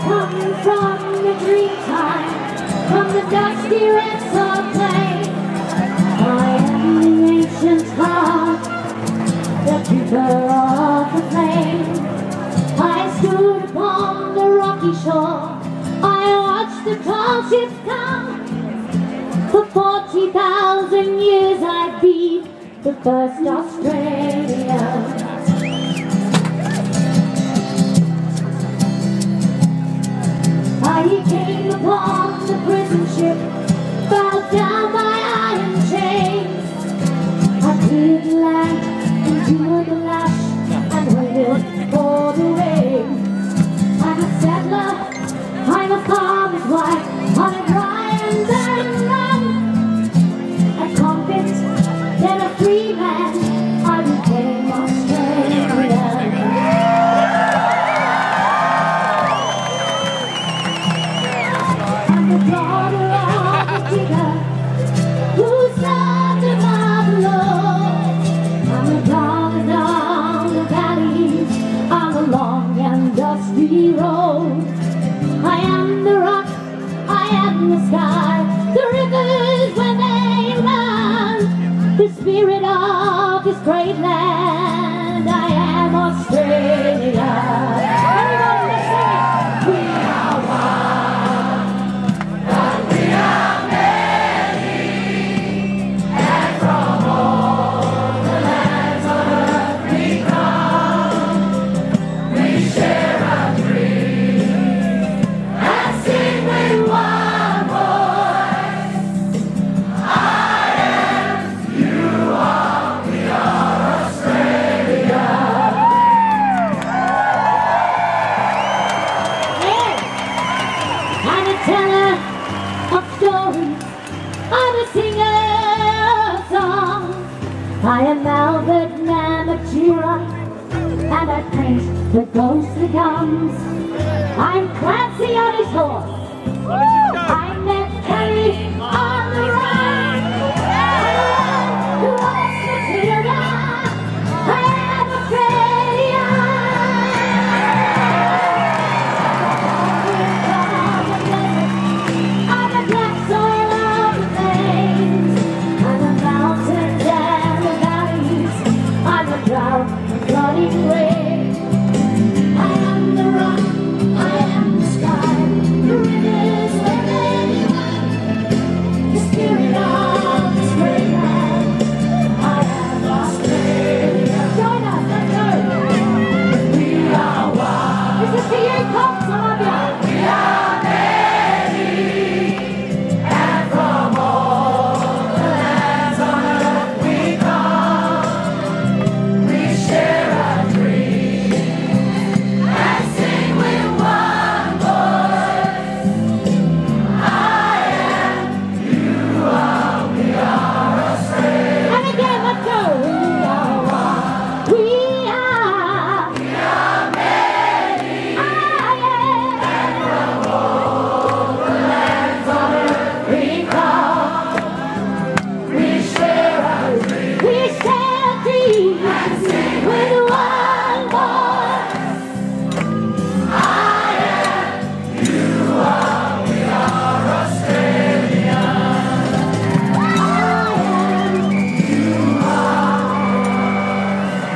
come from the dream time, from the dusty rents of plain. I am the ancient heart, the keeper of the flame. I stood upon the rocky shore, I watched the tall ships come. For 40,000 years I've been the first Australian. Ship, road. I am the rock, I am the sky, the rivers when they run, the spirit of this great land. I'm a teller of stories. I'm a singer of songs. I am Albert Namatjira, and I paint the ghostly comes. I'm Clancy on his horse.